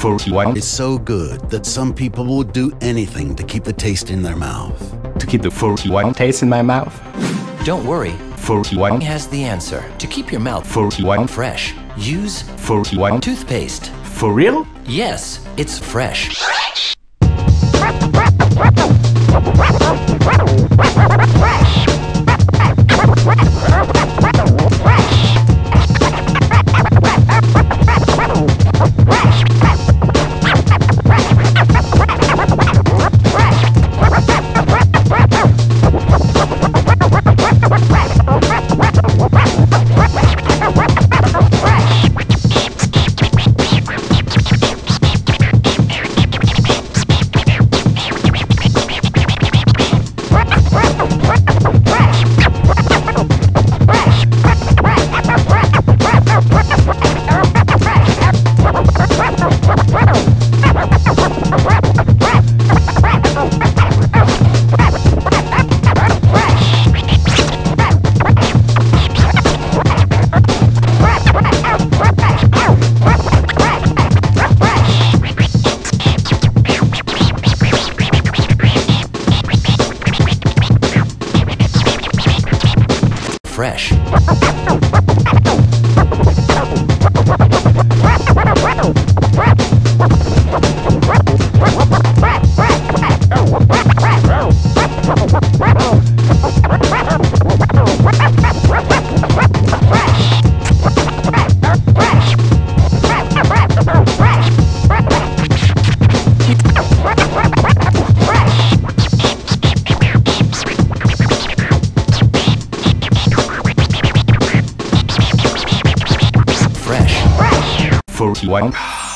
41 is so good that some people will do anything to keep the taste in their mouth. to keep the 41 taste in my mouth. Don't worry, 41 has the answer. To keep your mouth 41 fresh, use 41 toothpaste. for real? Yes, it's fresh. Fresh. Fresh. 41